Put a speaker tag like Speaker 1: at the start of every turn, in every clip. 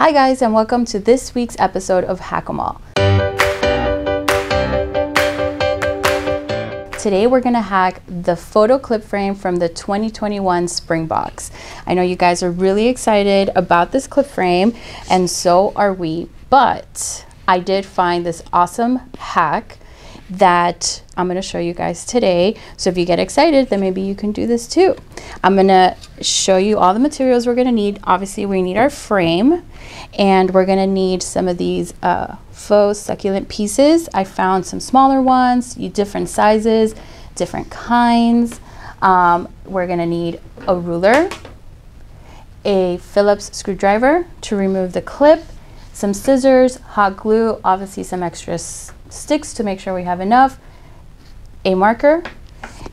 Speaker 1: Hi guys and welcome to this week's episode of Hack-A-Mall. Today we're gonna hack the photo clip frame from the 2021 spring box. I know you guys are really excited about this clip frame and so are we, but I did find this awesome hack that I'm going to show you guys today. So if you get excited, then maybe you can do this too. I'm going to show you all the materials we're going to need. Obviously, we need our frame and we're going to need some of these uh, faux succulent pieces. I found some smaller ones, different sizes, different kinds. Um, we're going to need a ruler, a Phillips screwdriver to remove the clip, some scissors, hot glue, obviously some extra sticks to make sure we have enough, a marker,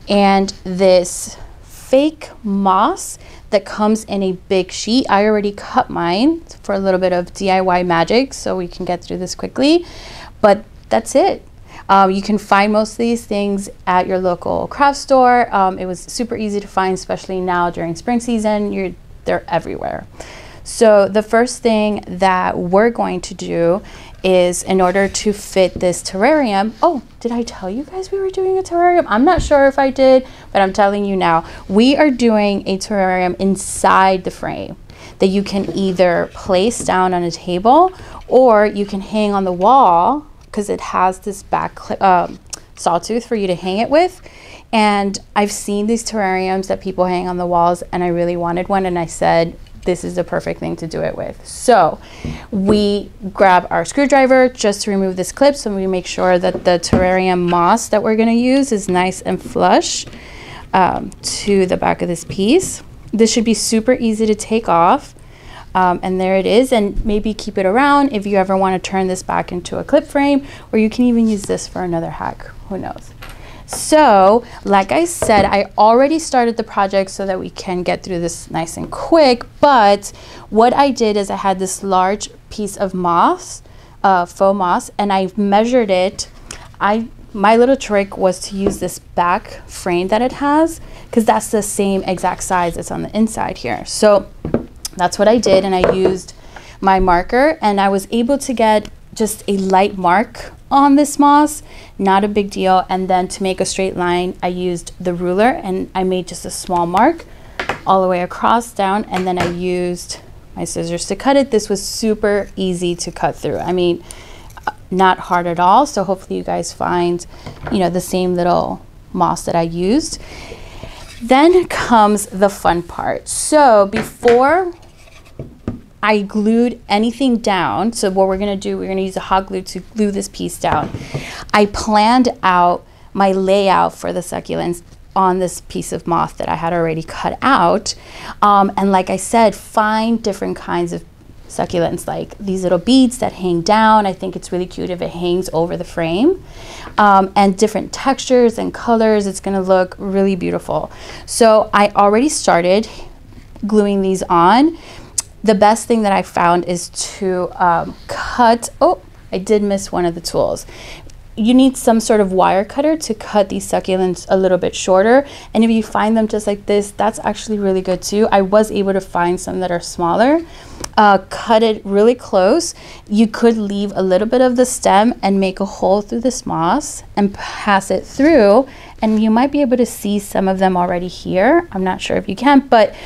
Speaker 1: and this fake moss that comes in a big sheet. I already cut mine for a little bit of DIY magic so we can get through this quickly, but that's it. Um, you can find most of these things at your local craft store. Um, it was super easy to find, especially now during spring season. You're, they're everywhere. So the first thing that we're going to do is in order to fit this terrarium. Oh, did I tell you guys we were doing a terrarium? I'm not sure if I did, but I'm telling you now. We are doing a terrarium inside the frame that you can either place down on a table or you can hang on the wall because it has this back um, sawtooth for you to hang it with. And I've seen these terrariums that people hang on the walls and I really wanted one and I said, this is the perfect thing to do it with. So we grab our screwdriver just to remove this clip so we make sure that the terrarium moss that we're going to use is nice and flush um, to the back of this piece. This should be super easy to take off. Um, and there it is and maybe keep it around if you ever want to turn this back into a clip frame or you can even use this for another hack who knows so like I said, I already started the project so that we can get through this nice and quick. But what I did is I had this large piece of moss, uh, faux moss, and I measured it. I my little trick was to use this back frame that it has because that's the same exact size as on the inside here. So that's what I did and I used my marker and I was able to get just a light mark on this moss, not a big deal. And then to make a straight line, I used the ruler and I made just a small mark all the way across down. And then I used my scissors to cut it. This was super easy to cut through. I mean, uh, not hard at all. So hopefully you guys find, you know, the same little moss that I used. Then comes the fun part. So before I glued anything down. So what we're gonna do, we're gonna use a hot glue to glue this piece down. I planned out my layout for the succulents on this piece of moss that I had already cut out. Um, and like I said, find different kinds of succulents like these little beads that hang down. I think it's really cute if it hangs over the frame. Um, and different textures and colors. It's gonna look really beautiful. So I already started gluing these on the best thing that I found is to um, cut, oh, I did miss one of the tools. You need some sort of wire cutter to cut these succulents a little bit shorter. And if you find them just like this, that's actually really good too. I was able to find some that are smaller. Uh, cut it really close. You could leave a little bit of the stem and make a hole through this moss and pass it through. And you might be able to see some of them already here. I'm not sure if you can, but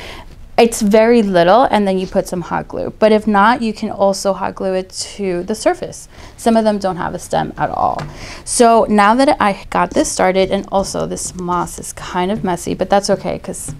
Speaker 1: it's very little and then you put some hot glue. But if not, you can also hot glue it to the surface. Some of them don't have a stem at all. So now that I got this started and also this moss is kind of messy, but that's okay because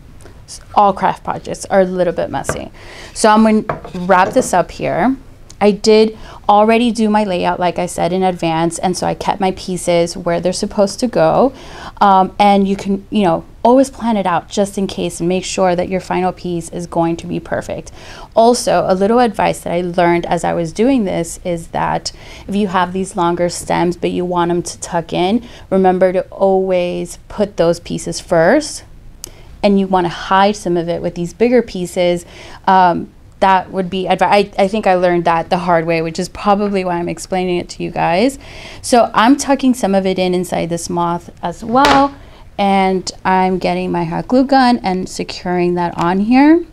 Speaker 1: all craft projects are a little bit messy. So I'm going to wrap this up here. I did already do my layout, like I said, in advance. And so I kept my pieces where they're supposed to go. Um, and you can, you know, always plan it out just in case and make sure that your final piece is going to be perfect. Also, a little advice that I learned as I was doing this is that if you have these longer stems but you want them to tuck in, remember to always put those pieces first and you want to hide some of it with these bigger pieces um, that would be advice. I, I think I learned that the hard way, which is probably why I'm explaining it to you guys. So I'm tucking some of it in inside this moth as well. And I'm getting my hot glue gun and securing that on here.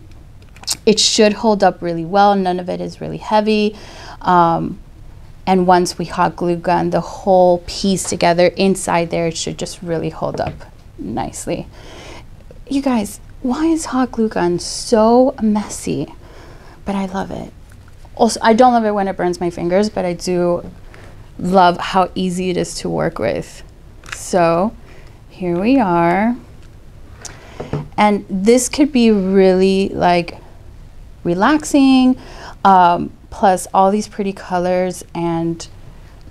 Speaker 1: it should hold up really well. None of it is really heavy. Um, and once we hot glue gun the whole piece together inside there, it should just really hold up nicely. You guys, why is hot glue gun so messy? But I love it. Also, I don't love it when it burns my fingers, but I do love how easy it is to work with. So here we are. And this could be really like relaxing, um, plus all these pretty colors and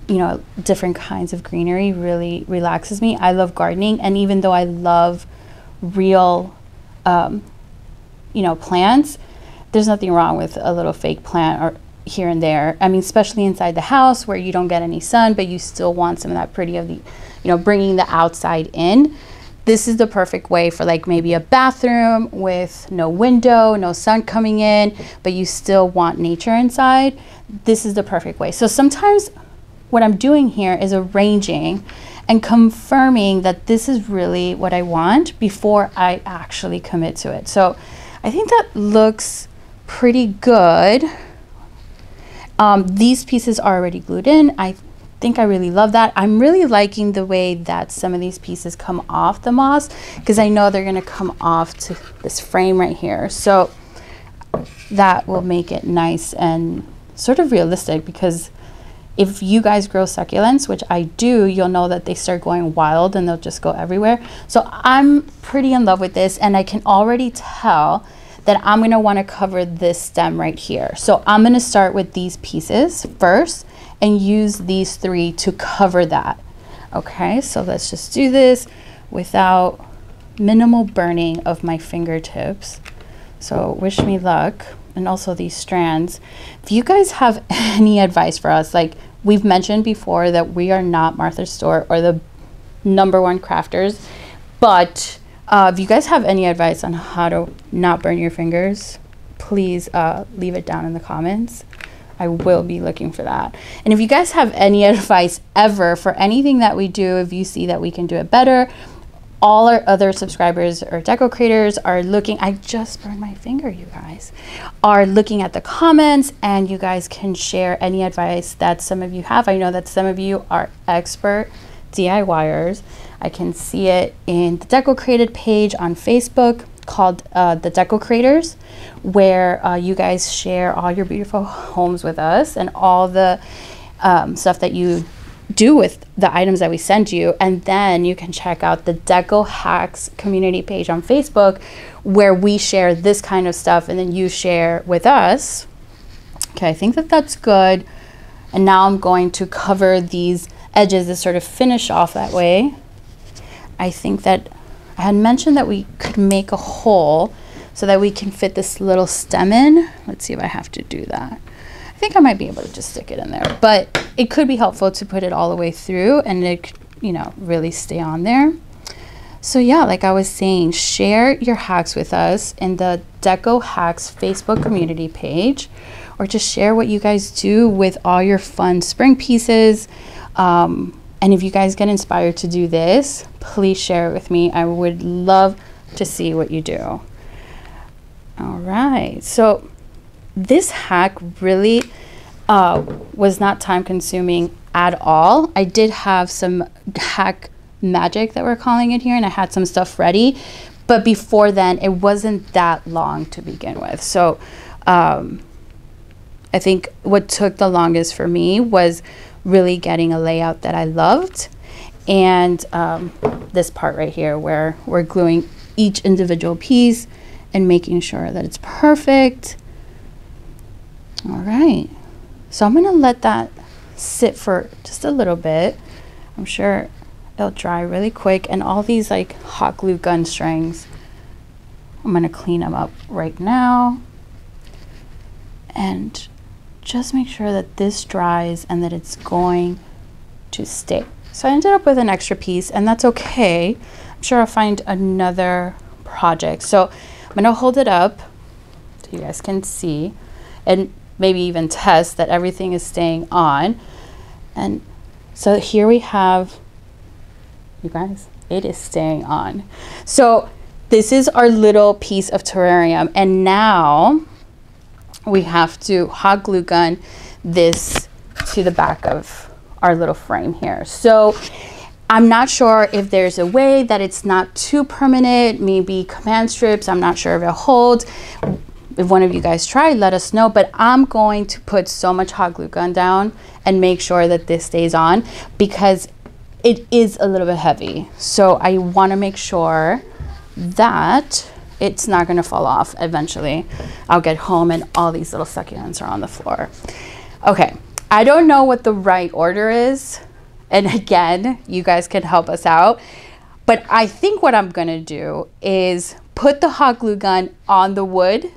Speaker 1: you know different kinds of greenery really relaxes me. I love gardening, and even though I love real, um, you know, plants, there's nothing wrong with a little fake plant or here and there. I mean, especially inside the house where you don't get any sun, but you still want some of that pretty of the, you know, bringing the outside in this is the perfect way for like maybe a bathroom with no window, no sun coming in, but you still want nature inside. This is the perfect way. So sometimes what I'm doing here is arranging and confirming that this is really what I want before I actually commit to it. So I think that looks pretty good. Um, these pieces are already glued in. I think I really love that. I'm really liking the way that some of these pieces come off the moss because I know they're going to come off to this frame right here. So that will make it nice and sort of realistic because if you guys grow succulents, which I do, you'll know that they start going wild and they'll just go everywhere. So I'm pretty in love with this and I can already tell that I'm going to want to cover this stem right here. So I'm going to start with these pieces first and use these three to cover that. Okay, so let's just do this without minimal burning of my fingertips. So wish me luck. And also these strands. If you guys have any advice for us, like we've mentioned before that we are not Martha Stewart or the number one crafters, but uh, if you guys have any advice on how to not burn your fingers, please uh, leave it down in the comments. I will be looking for that. And if you guys have any advice ever for anything that we do, if you see that we can do it better, all our other subscribers or deco creators are looking i just burned my finger you guys are looking at the comments and you guys can share any advice that some of you have. I know that some of you are expert diyers i can see it in the Decocrated page on facebook called uh, the Deco Creators, where uh, you guys share all your beautiful homes with us and all the um, stuff that you do with the items that we send you. And then you can check out the Deco Hacks community page on Facebook, where we share this kind of stuff and then you share with us. Okay, I think that that's good. And now I'm going to cover these edges to sort of finish off that way. I think that I had mentioned that we could make a hole so that we can fit this little stem in. Let's see if I have to do that. I think I might be able to just stick it in there, but it could be helpful to put it all the way through and it could, you know, really stay on there. So yeah, like I was saying, share your hacks with us in the Deco Hacks Facebook community page, or just share what you guys do with all your fun spring pieces. Um, and if you guys get inspired to do this, please share it with me. I would love to see what you do. All right. So this hack really uh, was not time consuming at all. I did have some hack magic that we're calling it here, and I had some stuff ready. But before then, it wasn't that long to begin with. So um, I think what took the longest for me was really getting a layout that I loved. And um, this part right here where we're gluing each individual piece and making sure that it's perfect. All right. So I'm to let that sit for just a little bit. I'm sure it'll dry really quick. And all these like hot glue gun strings, I'm to clean them up right now. And just make sure that this dries and that it's going to stay. So I ended up with an extra piece and that's okay. I'm sure I'll find another project. So I'm gonna hold it up so you guys can see and maybe even test that everything is staying on. And so here we have, you guys, it is staying on. So this is our little piece of terrarium. And now we have to hot glue gun this to the back of our little frame here. So I'm not sure if there's a way that it's not too permanent, maybe command strips. I'm not sure if it holds. If one of you guys tried, let us know. But I'm going to put so much hot glue gun down and make sure that this stays on because it is a little bit heavy. So I want to make sure that it's not going to fall off eventually. I'll get home and all these little succulents are on the floor. Okay, I don't know what the right order is. And again, you guys can help us out. But I think what I'm going to do is put the hot glue gun on the wood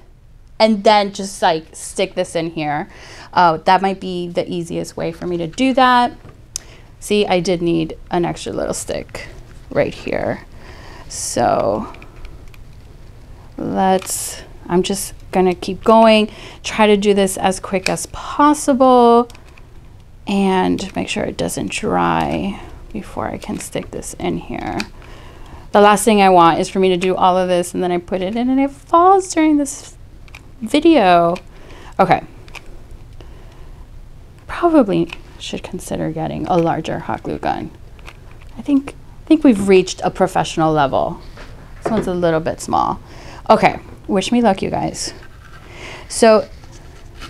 Speaker 1: and then just like stick this in here. Uh, that might be the easiest way for me to do that. See, I did need an extra little stick right here. So let's, I'm just gonna keep going, try to do this as quick as possible and make sure it doesn't dry before I can stick this in here. The last thing I want is for me to do all of this and then I put it in and it falls during this video. Okay. Probably should consider getting a larger hot glue gun. I think I think we've reached a professional level. This one's a little bit small. Okay, wish me luck, you guys. So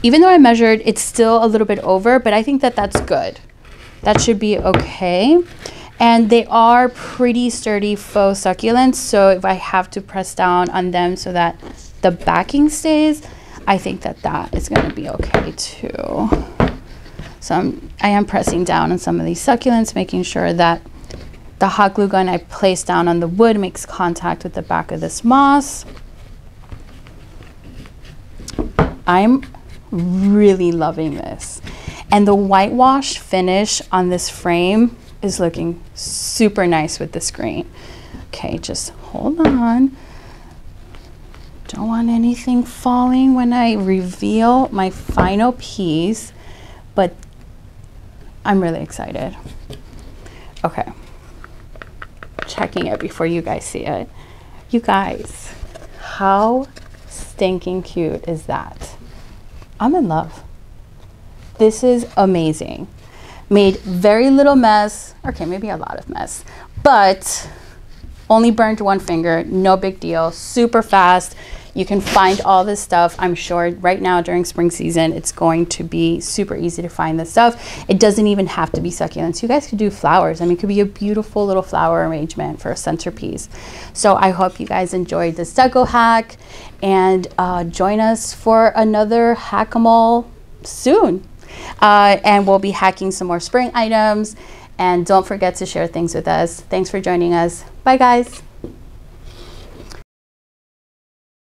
Speaker 1: even though I measured, it's still a little bit over, but I think that that's good. That should be okay. And they are pretty sturdy faux succulents, so if I have to press down on them so that the backing stays, I think that that is going to be okay too. So I'm, I am pressing down on some of these succulents, making sure that the hot glue gun I place down on the wood makes contact with the back of this moss. I'm really loving this. And the whitewash finish on this frame is looking super nice with the screen. Okay, just hold on. Don't want anything falling when I reveal my final piece, but I'm really excited. Okay, checking it before you guys see it. You guys, how stinking cute is that? I'm in love. This is amazing. Made very little mess, okay, maybe a lot of mess, but only burned one finger, no big deal, super fast. You can find all this stuff. I'm sure right now during spring season, it's going to be super easy to find this stuff. It doesn't even have to be succulents. You guys could do flowers. I mean, it could be a beautiful little flower arrangement for a centerpiece. So I hope you guys enjoyed this deco hack and uh, join us for another hack-a-mole soon. Uh, and we'll be hacking some more spring items. And don't forget to share things with us. Thanks for joining us. Bye, guys.